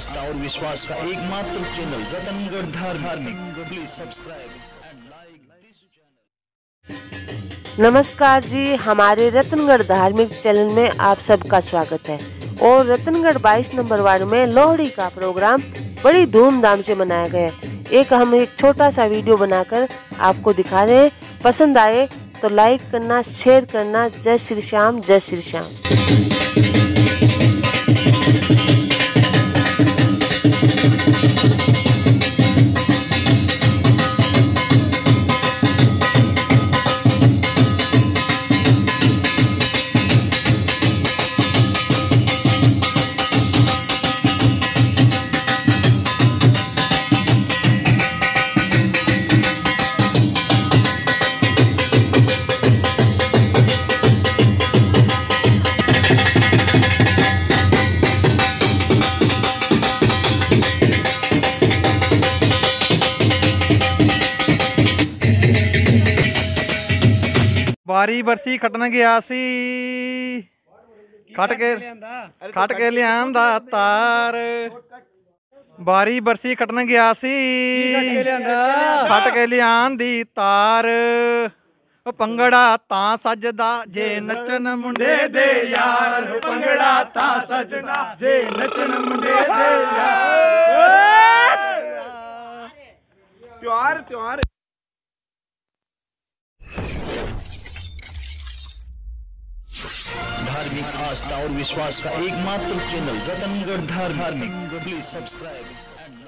आस्था और विश्वास का एकमात्र चैनल रतनगढ़ धार धार्मिक प्लीज़ सब्सक्राइब नमस्कार जी, हमारे रतनगढ़ धार्मिक चैनल में आप सबका स्वागत है। और रतनगढ़ 22 नंबर वार्ड में लोहड़ी का प्रोग्राम बड़ी धूमधाम से मनाया गया एक हम एक छोटा सा वीडियो बनाकर आपको दिखा रहे हैं। पसंद आए तो लाइक करना शेयर करना। जय श्री श्याम, जय श्री श्याम। Thank you. ਵਾਰੀ ਬਰਸੀ ਖਟਣ ਗਿਆ ਸੀ ਖਟ ਕੇ ਖਟ ਕੇ ਲਿਆਂਦਾ ਤਾਰ। ਵਾਰੀ ਬਰਸੀ ਖਟਣ ਗਿਆ ਸੀ ਖਟ ਕੇ ਲਿਆਂਦੀ ਤਾਰ। ਉਹ ਪੰਗੜਾ ਤਾਂ ਸੱਜਦਾ ਜੇ ਨੱਚਣ ਮੁੰਡੇ ਦੇ ਯਾਰ। ਪੰਗੜਾ ਤਾਂ ਸੱਜਦਾ ਜੇ ਨੱਚਣ ਮੁੰਡੇ ਦੇ ਯਾਰ। ਤਿਉਹਾਰ ਤਿਉਹਾਰ। धार्मिक आस्था और विश्वास का एकमात्र चैनल रतनगढ़ धार धार्मिक प्लीज़ सब्सक्राइब